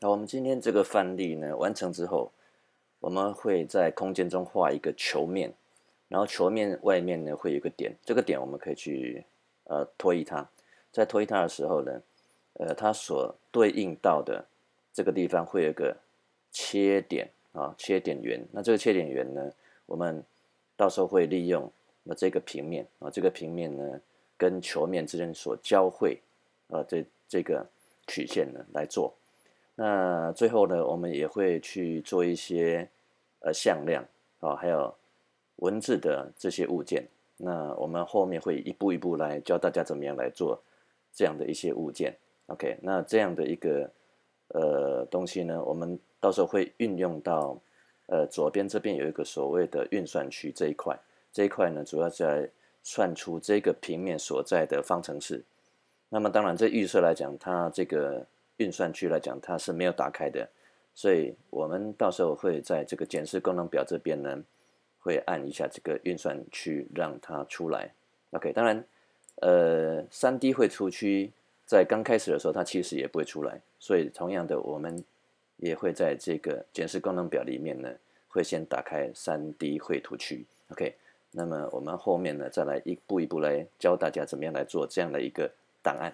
好，我们今天这个范例呢完成之后，我们会在空间中画一个球面，然后球面外面呢会有一个点，这个点我们可以去呃拖移它，在拖移它的时候呢，呃，它所对应到的这个地方会有个切点啊，切点圆。那这个切点圆呢，我们到时候会利用那这个平面啊，这个平面呢跟球面之间所交汇啊，这这个曲线呢来做。那最后呢，我们也会去做一些呃向量啊，还有文字的这些物件。那我们后面会一步一步来教大家怎么样来做这样的一些物件。OK，那这样的一个呃东西呢，我们到时候会运用到呃左边这边有一个所谓的运算区这一块，这一块呢主要在算出这个平面所在的方程式。那么当然，这预设来讲，它这个。运算区来讲，它是没有打开的，所以我们到时候会在这个检视功能表这边呢，会按一下这个运算区让它出来。OK，当然，呃，三 D 绘图区在刚开始的时候，它其实也不会出来，所以同样的，我们也会在这个检视功能表里面呢，会先打开三 D 绘图区。OK，那么我们后面呢，再来一步一步来教大家怎么样来做这样的一个档案。